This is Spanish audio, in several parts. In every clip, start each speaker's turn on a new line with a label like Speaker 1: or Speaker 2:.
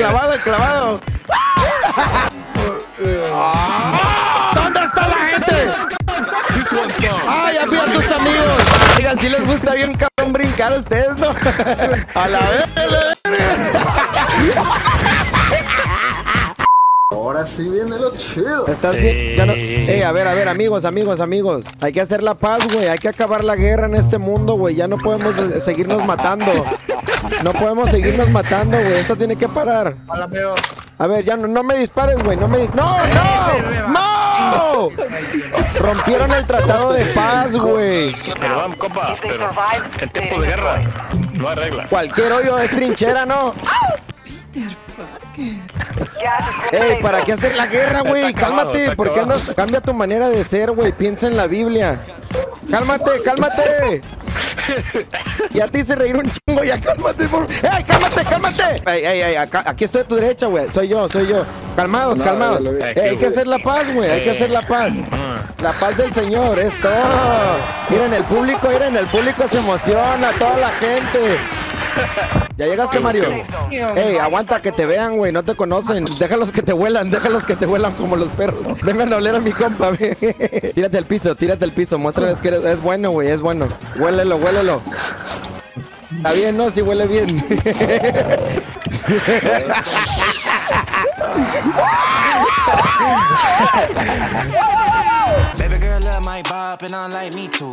Speaker 1: clavado, el clavado. ¿Dónde está la gente? Ay, ya vi a tus amigos. Digan, si les gusta bien cabrón brincar a ustedes, ¿no? A la vez.
Speaker 2: Ahora sí viene lo chido.
Speaker 1: Estás bien. Ya no... Ey, a ver, a ver, amigos, amigos, amigos. Hay que hacer la paz, güey. Hay que acabar la guerra en este mundo, güey. Ya no podemos eh, seguirnos matando. No podemos seguirnos matando, güey. Eso tiene que parar.
Speaker 3: Hola, feo.
Speaker 1: A ver, ya no, no me dispares, güey. No me. dis- ¡No, no! ¡No! Rompieron el tratado de paz, güey.
Speaker 4: Pero vamos, compa, pero en tiempo de guerra no hay regla.
Speaker 1: Cualquier hoyo es trinchera, ¿no? Ey, ¿para qué hacer la guerra, güey? Cálmate,
Speaker 4: está
Speaker 1: ¿por qué
Speaker 4: acabado.
Speaker 1: andas? Cambia tu manera de ser, güey. Piensa en la Biblia. Cálmate, cálmate. Y a ti se reír un chingo, ya cálmate, por... ¡Ey, cálmate, cálmate! Ey, ey, ey, acá- aquí estoy a tu derecha, güey. Soy yo, soy yo. Calmados,
Speaker 2: No,
Speaker 1: calmados.
Speaker 2: ya.
Speaker 1: Ey, hay que hacer la paz, güey. Hay que hacer la paz. La paz del Señor, es todo. Miren, el público, miren, el público se emociona, toda la gente. ¿Ya llegaste, Mario? Ey, aguanta que te vean, güey, no te conocen. Déjalos que te vuelan, déjalos que te vuelan como los perros. Vengan a oler a mi compa, ve. Tírate al piso, tírate al piso. Muéstrales que eres, es bueno, güey, es bueno. Huélelo, huélelo. Está bien, ¿no? Sí huele bien.
Speaker 5: Baby girl love my bop and I like me too.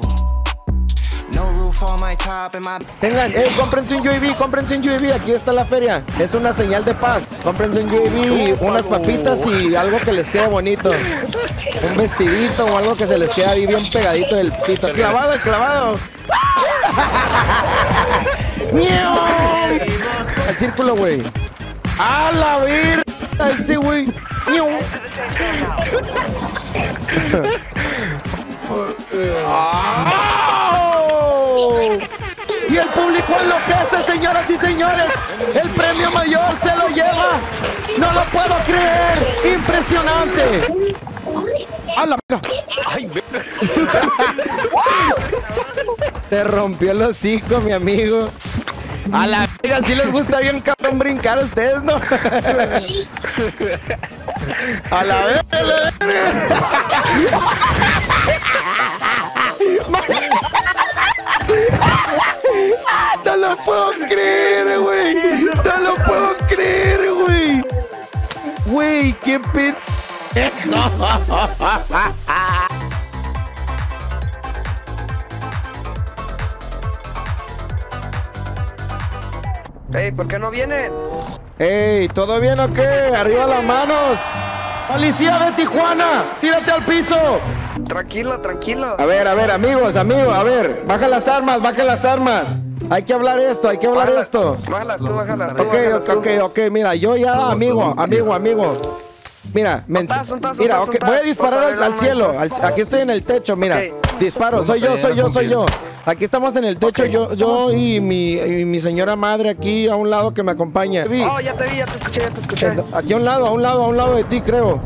Speaker 1: Tengan, eh, cómprense un UAV, cómprense un UAV, aquí está la feria. Es una señal de paz. Cómprense un UAV, unas papitas y algo que les quede bonito. Un vestidito o algo que se les quede ahí bien pegadito del pito. Clavado, el clavado. El círculo, güey. ¡A la virga! Ese, güey. Enloquece, señoras y señores. El premio mayor se lo lleva. No lo puedo creer. Impresionante. ¡A la verga! Te rompió el hocico, mi amigo. A la verga, si les gusta bien cabrón brincar a ustedes, ¿no? A la verga. Lo puedo creer, güey. No lo puedo creer, güey. Güey, qué pe...
Speaker 3: Ey, ¿por qué no viene?
Speaker 1: ¡Ey! ¿Todo bien o qué? ¡Arriba las manos! ¡Policía de Tijuana! ¡Tírate al piso!
Speaker 3: Tranquilo, tranquilo.
Speaker 1: A ver, a ver, amigos, amigos, a ver. Baja las armas, baja las armas. Hay que hablar esto, hay que hablar
Speaker 3: Bájala-
Speaker 1: esto.
Speaker 3: Bájalas tú, bájalas tú.
Speaker 1: Ok,
Speaker 3: tú.
Speaker 1: ok, ok, mira, yo ya, amigo, amigo, amigo. Mira, me
Speaker 3: Un
Speaker 1: mira,
Speaker 3: un
Speaker 1: ok,
Speaker 3: tazo,
Speaker 1: voy a disparar al, al cielo. al- aquí estoy en el techo, mira. Disparo, soy yo, soy yo, soy yo. Aquí estamos en el techo, yo, yo y mi, y mi señora madre aquí a un lado que me acompaña. Vi,
Speaker 3: Oh, ya te vi, ya te escuché, ya te escuché.
Speaker 1: Aquí a un lado, a un lado, a un lado de ti, creo.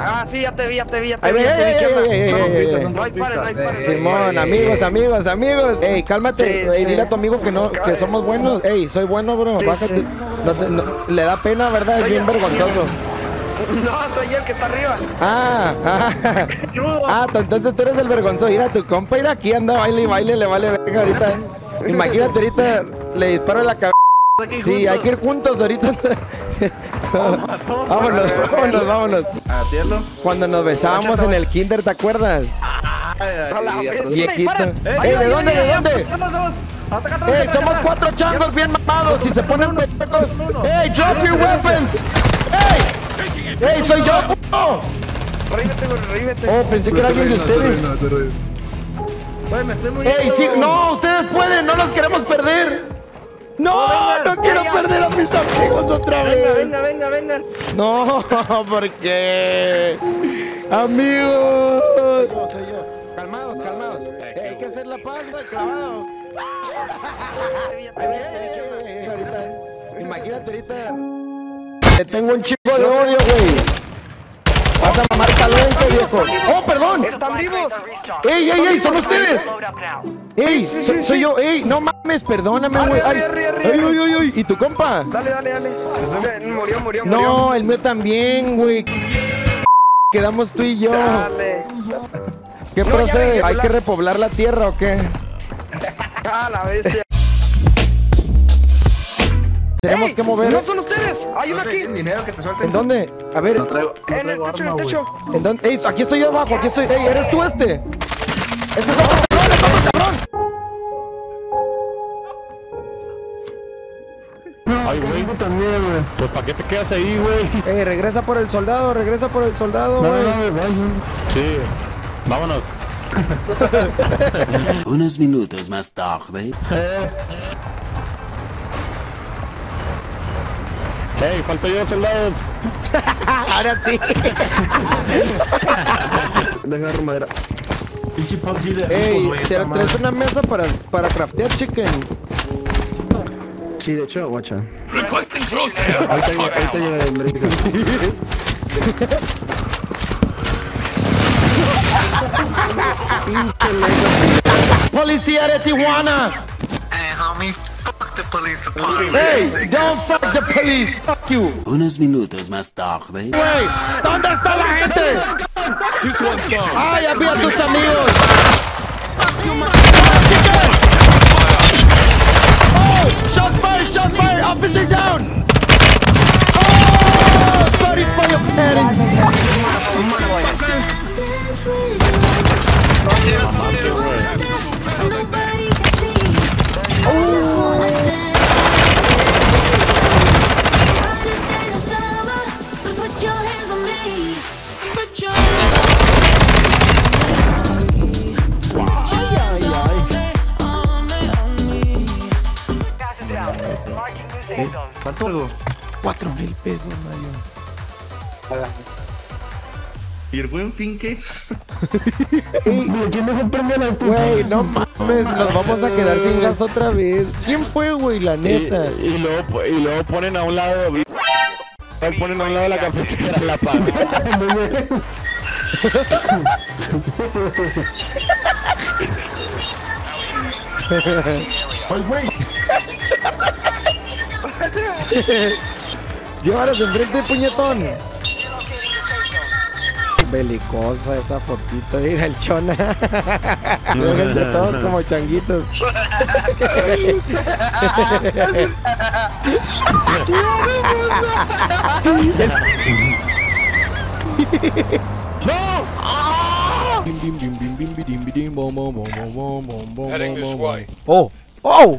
Speaker 3: Ah, sí, ya te vi, ya te vi, ya te vi.
Speaker 1: ve,
Speaker 3: ya te vi,
Speaker 1: ey,
Speaker 3: ¿qué
Speaker 1: ey,
Speaker 3: onda?
Speaker 1: ey, ey,
Speaker 3: No,
Speaker 1: ey, ey.
Speaker 3: No disparen, no disparen.
Speaker 1: Simón, amigos, amigos, amigos. Ey, cálmate.
Speaker 3: Sí,
Speaker 1: Ey,
Speaker 3: sí.
Speaker 1: dile a tu amigo que no, que somos buenos. Ey, soy bueno, bro.
Speaker 3: Sí,
Speaker 1: Bájate.
Speaker 3: sí.
Speaker 1: No te- no- le da pena, ¿verdad? Es
Speaker 3: Soy
Speaker 1: bien
Speaker 3: yo.
Speaker 1: vergonzoso.
Speaker 3: No, soy el que está arriba.
Speaker 1: Ah, ah. Ah, entonces tú eres el vergonzoso. Mira, tu compa, ir aquí anda, baile y baile, le vale verga ahorita. Imagínate ahorita, le disparo en la cabeza. Sí, hay que ir juntos ahorita. vámonos, vámonos, vámonos. Cuando nos besábamos en el kinder, ¿te acuerdas? Viejito. Ey,
Speaker 3: va,
Speaker 1: ¿de dónde, de dónde? ¡Ey,
Speaker 3: ataca,
Speaker 1: somos cuatro changos bien mamados! ¡Si se ponen pendejos! ¡Ey, drop your weapons! ¡Ey! ¡Ey, soy yo, puto!
Speaker 3: Reívete, güey, reívete.
Speaker 1: Oh, pensé que era alguien de ustedes.
Speaker 3: Güey, me estoy muy
Speaker 1: ¡Ey, sí! ¡No! ¡Ustedes pueden! ¡No los queremos perder! ¡No! ¡No quiero perder a mis amigos otra
Speaker 3: Venga,
Speaker 1: vez!
Speaker 3: venga, venga, venga.
Speaker 1: ¡No! ¿Por qué? ¡Amigos! No, soy yo. Calmados, calmados. Hay que hacer la paz, güey, clavado. Imagínate ahorita. Te tengo un chico de odio, güey. a mamar caliente, viejo. ¡Oh, perdón!
Speaker 3: ¡Están vivos!
Speaker 1: ¡Ey, ey, ey! ¡Son ustedes! ¡Ey! soy, soy yo! ¡Ey! ¡No mames! Perdóname, güey. ¡Ay! ¡Ay, ay, ay, ay! ¿Y tu compa?
Speaker 3: Dale, dale, dale. Se- Murió, murió, murió.
Speaker 1: No, el mío también, güey. Quedamos tú y yo.
Speaker 3: Dale.
Speaker 1: ¿Qué
Speaker 3: No, ya
Speaker 1: procede? ¿Hay
Speaker 3: la-
Speaker 1: que repoblar la tierra o qué?
Speaker 3: Ah, la bestia.
Speaker 1: Tenemos
Speaker 3: ¡Ey!
Speaker 1: que mover.
Speaker 3: ¡No son ustedes! ¡Hay uno aquí!
Speaker 2: ¿Tienen dinero que te suelten?
Speaker 1: ¿En dónde? A ver,
Speaker 2: No traigo, no
Speaker 3: En el techo, en el techo.
Speaker 1: ¿en dónde? Ey, aquí estoy yo abajo, aquí estoy. Ey, ¿eres tú este? Este es otro
Speaker 6: Ay, güey. Pues ¿para qué te quedas ahí, güey?
Speaker 1: Ey, regresa por el soldado, regresa por el soldado, güey.
Speaker 6: no, no, no. Sí. Vámonos.
Speaker 7: Unos minutos más tarde.
Speaker 6: Hey, falta yo, soldados.
Speaker 1: Ahora sí.
Speaker 3: Deja agarro madera.
Speaker 1: Ey, ¿te traes una mesa para, para craftear chicken?
Speaker 3: Sí, de hecho, guacha. Ahorita, llega- ahorita llega el.
Speaker 1: Policía de Tijuana.
Speaker 2: Hey, homie, fuck the police department.
Speaker 1: Hey, don't fuck the police. Fuck you.
Speaker 7: Unos minutos más tarde.
Speaker 1: Güey, ¿dónde está la gente? ¡Ay, ya vi a tus amigos! ¡Oh! ¡Shot fire! ¡Shot fire! ¡Officer down! ¡Oh! ¡Sorry for your parents!
Speaker 4: Zone.
Speaker 1: Cuatro mil pesos, Mario.
Speaker 2: ¿Y el buen fin qué?
Speaker 1: Güey, no mames, nos vamos a quedar sin gas otra vez. ¿Quién fue, güey, la
Speaker 6: Y,
Speaker 1: neta?
Speaker 6: y luego, po- y luego ponen a un lado. luego Ponen a un lado la cafetera la paga.
Speaker 1: Llévalas enfrente, puñetón. Belicosa esa fotito, mira el chona. Vénganse todos como changuitos. Oh, oh.